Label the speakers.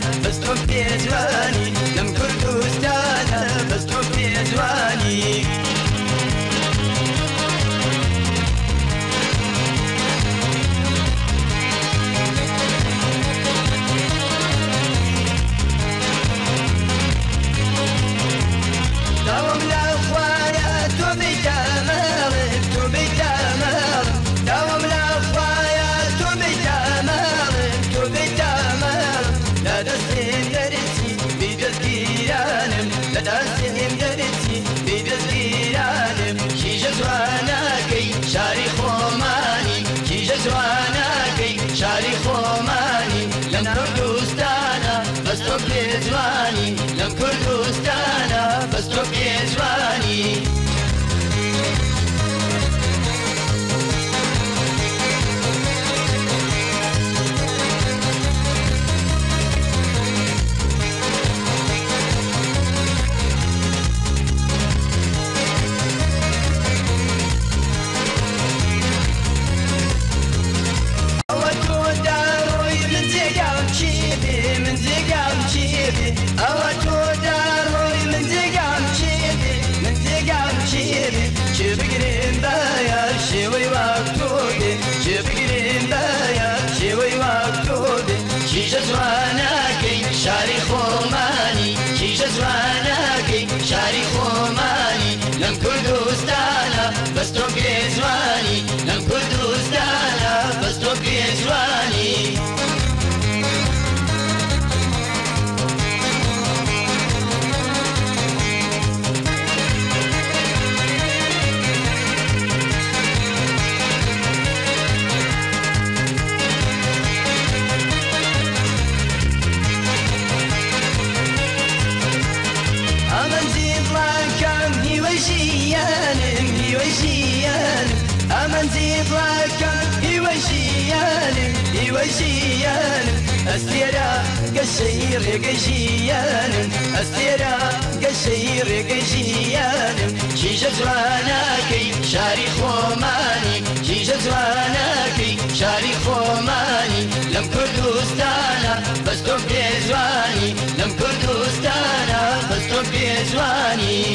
Speaker 1: بستم في جواني لم كردستانا بستم في جواني دوام لەم دۆستانە بەستۆ پێ جوانی لە کورد Just right. خەنجیڕەکەم هیوەژیانم هیوەژیانم ئەستێرا گەشەی ڕێگەژیانم ئەستێرا گەشەی ڕێگەژیانم کیژە جوانەکەی شاری خۆمانی کیژە جوانەکەی شاری خۆمانی لەم کوردستانە بەستۆ پێزوانی لەم کوردستانە بەستۆ پێزوانی.